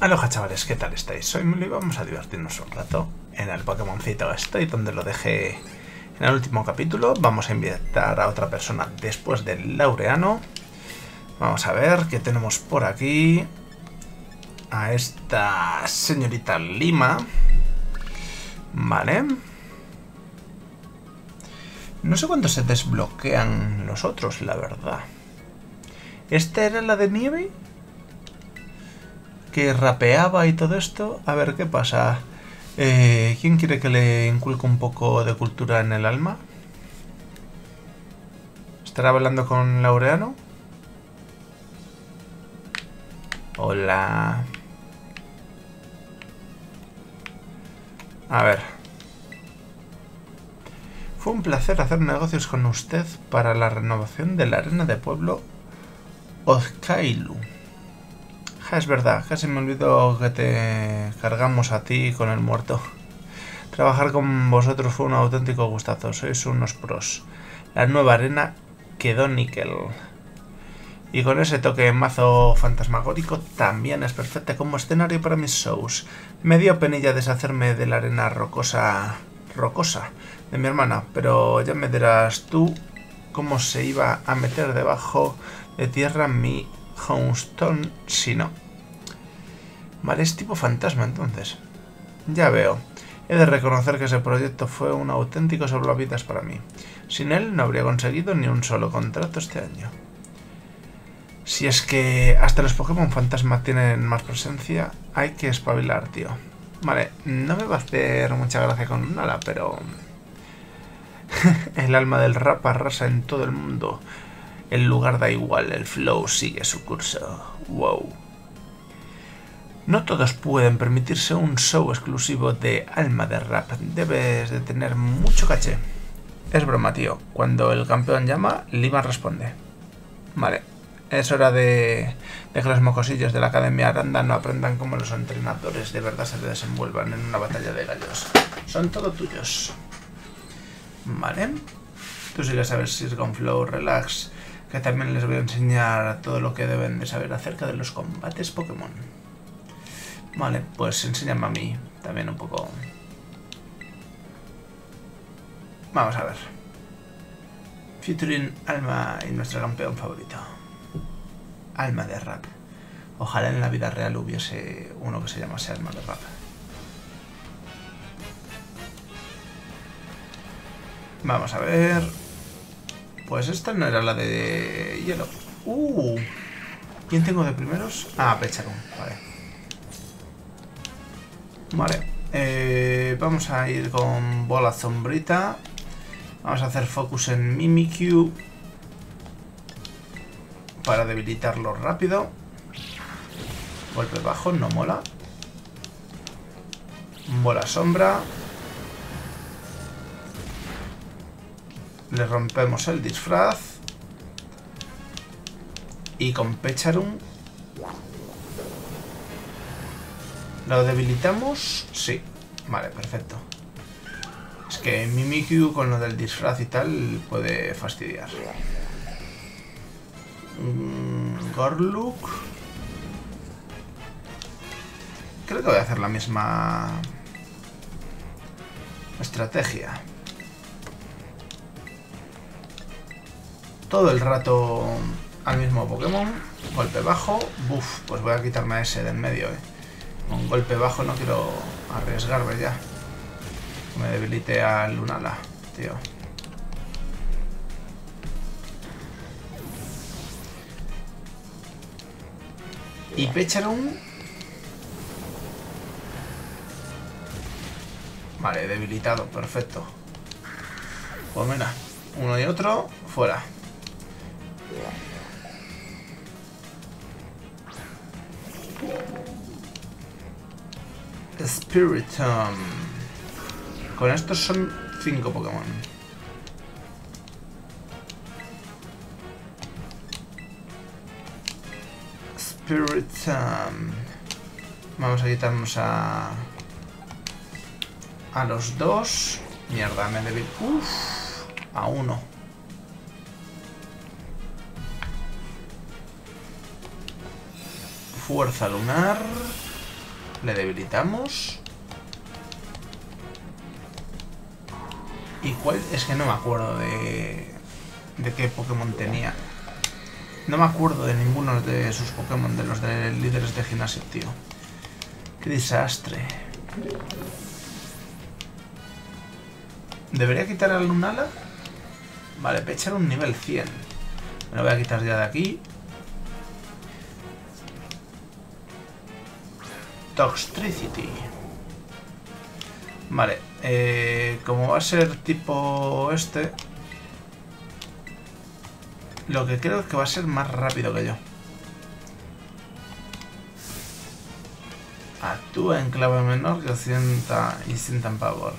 Aloha chavales, ¿qué tal estáis? Muli y vamos a divertirnos un rato en el Pokémoncito Estoy donde lo dejé en el último capítulo. Vamos a invitar a otra persona después del Laureano. Vamos a ver qué tenemos por aquí. A esta señorita Lima. Vale. No sé cuándo se desbloquean los otros, la verdad. ¿Esta era la de nieve? Que rapeaba y todo esto. A ver, ¿qué pasa? Eh, ¿Quién quiere que le inculque un poco de cultura en el alma? ¿Estará hablando con Laureano? Hola. A ver. Fue un placer hacer negocios con usted para la renovación de la arena de pueblo Ozkailu. Ja, es verdad, casi me olvidó que te cargamos a ti con el muerto. Trabajar con vosotros fue un auténtico gustazo, sois unos pros. La nueva arena quedó níquel. Y con ese toque mazo fantasmagórico también es perfecta como escenario para mis shows. Me dio penilla deshacerme de la arena rocosa rocosa de mi hermana, pero ya me dirás tú cómo se iba a meter debajo de tierra mi Homestone si no. Vale, es tipo fantasma entonces. Ya veo. He de reconocer que ese proyecto fue un auténtico salvavidas para mí. Sin él no habría conseguido ni un solo contrato este año. Si es que hasta los Pokémon fantasma tienen más presencia, hay que espabilar, tío. Vale, no me va a hacer mucha gracia con nada, pero... el alma del rap arrasa en todo el mundo. El lugar da igual, el flow sigue su curso. Wow. No todos pueden permitirse un show exclusivo de alma de rap. Debes de tener mucho caché. Es broma, tío. Cuando el campeón llama, Lima responde. Vale. Es hora de, que los mocosillos de la Academia Aranda no aprendan cómo los entrenadores de verdad se desenvuelvan en una batalla de gallos. Son todo tuyos. Vale. Tú sigues a ver si es con Flow Relax, que también les voy a enseñar todo lo que deben de saber acerca de los combates Pokémon. Vale, pues enséñame a mí también un poco. Vamos a ver. Featuring Alma y nuestro campeón favorito. Alma de Rap. Ojalá en la vida real hubiese uno que se llamase Alma de Rap. Vamos a ver. Pues esta no era la de hielo. Uh. ¿Quién tengo de primeros? Ah, Pecharon. Vale. Vale. Eh, vamos a ir con bola sombrita. Vamos a hacer focus en Mimikyu. Para debilitarlo rápido. Golpe bajo, no mola. Bola sombra. Le rompemos el disfraz. Y con Pecharum... ¿Lo debilitamos? Sí. Vale, perfecto. Es que Mimikyu con lo del disfraz y tal puede fastidiar. Mm, Gorluk. Creo que voy a hacer la misma estrategia. Todo el rato al mismo Pokémon. Golpe bajo. Buf, pues voy a quitarme a ese de en medio, eh. Con golpe bajo no quiero arriesgarme ya. Me debilite al Lunala, tío. Y Pecharum... Vale, debilitado, perfecto. Pues mira, uno y otro, fuera. Spiritomb. Con estos son 5 Pokémon. Spiritomb. Vamos a quitarnos a... A los dos. Mierda, me debe... Uf, a uno. Fuerza lunar. Le debilitamos. ¿Y cuál? Es que no me acuerdo de... De qué Pokémon tenía. No me acuerdo de ninguno de sus Pokémon, de los de líderes de gimnasio, tío. Qué desastre. ¿Debería quitar al Lunala? Vale, echar un nivel 100. Me lo voy a quitar ya de aquí. Toxtricity. Vale, eh, como va a ser tipo este, lo que creo es que va a ser más rápido que yo. Actúa en clave menor que sienta y sientan Power.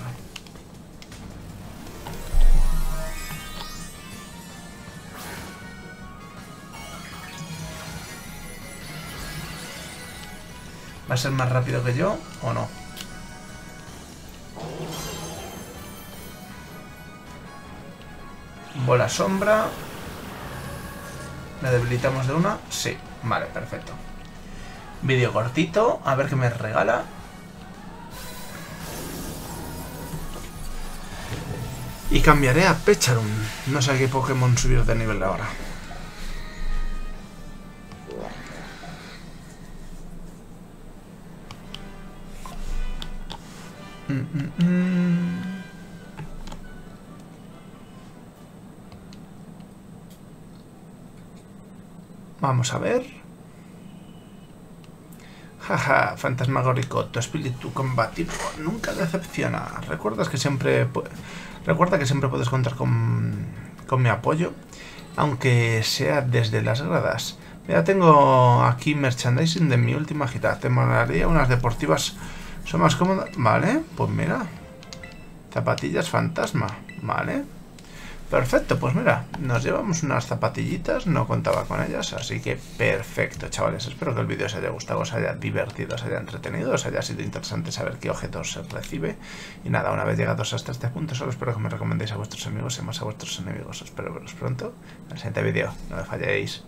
¿Va a ser más rápido que yo o no? Bola sombra. ¿La debilitamos de una? Sí. Vale, perfecto. Vídeo cortito. A ver qué me regala. Y cambiaré a Pecharum. No sé qué Pokémon subir de nivel ahora. Vamos a ver. Jaja, fantasmagórico, tu espíritu combativo nunca decepciona. Recuerdas que siempre recuerda que siempre puedes contar con, con mi apoyo, aunque sea desde las gradas. Ya tengo aquí merchandising de mi última gira. Te molaría unas deportivas. Son más cómodas. Vale, pues mira. Zapatillas fantasma. Vale. Perfecto, pues mira, nos llevamos unas zapatillitas, no contaba con ellas, así que perfecto, chavales. Espero que el vídeo os haya gustado, os haya divertido, os haya entretenido, os haya sido interesante saber qué objetos se recibe. Y nada, una vez llegados hasta este punto, solo espero que me recomendéis a vuestros amigos y más a vuestros enemigos. Espero veros pronto en el siguiente vídeo. No me falléis.